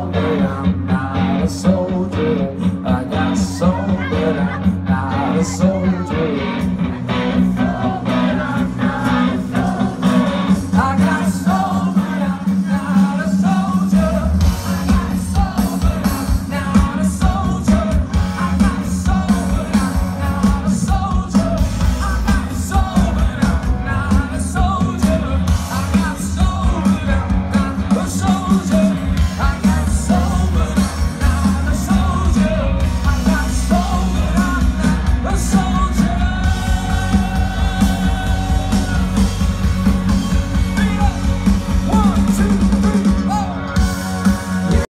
soldier, I'm not a soldier. I got soul, but I'm not a soldier.